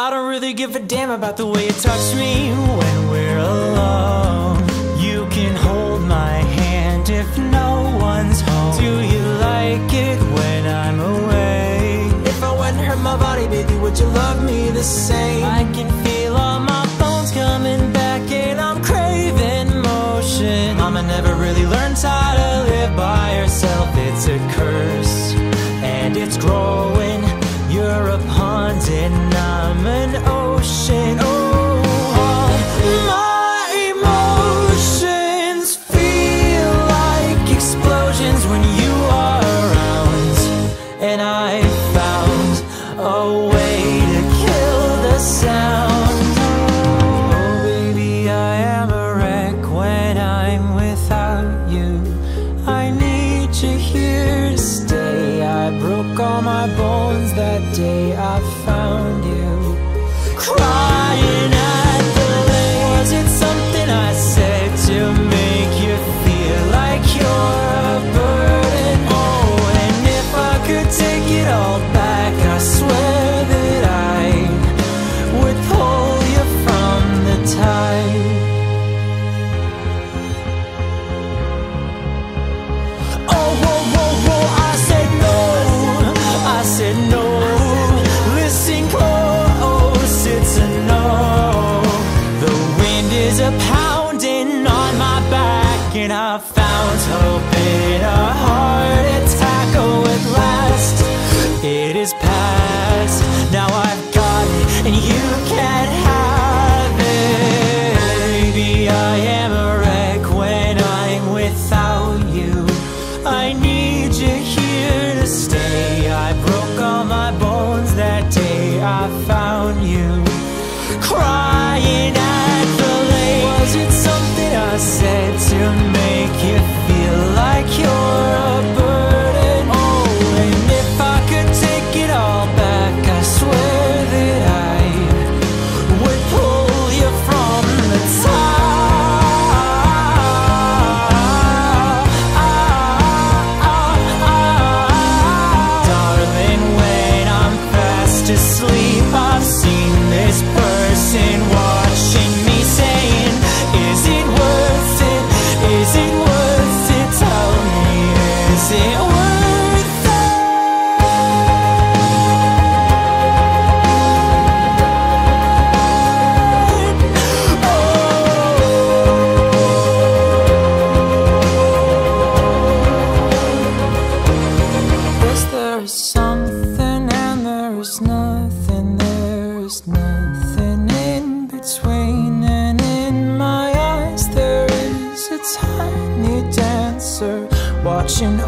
I don't really give a damn about the way you touch me when we're alone. You can hold my hand if no one's home. Do you like it when I'm away? If I wouldn't hurt my body, baby, would you love me the same? I can feel all my bones coming back and I'm craving motion. Mama never really learned how to live broke all my bones that day I found you. Crying at the lake. Was it something I said to make you feel like you're a burden? Oh, and if I could take it all back, I swear that I would pull you from the tide. Is a pounding on my back, and I found hope in a heart attack. Oh, at last, it is past. Now I've got it, and you can't have it. Baby, I am a wreck when I'm without you. I need you here to stay. I broke all my bones that day I found you. Crying there's nothing in between, and in my eyes there is a tiny dancer watching